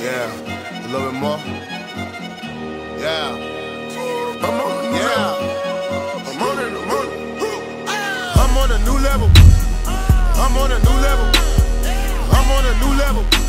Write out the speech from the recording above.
Yeah, a little bit more. Yeah. I'm on, yeah. I'm on I'm on I'm on a new level. I'm on a new level. I'm on a new level.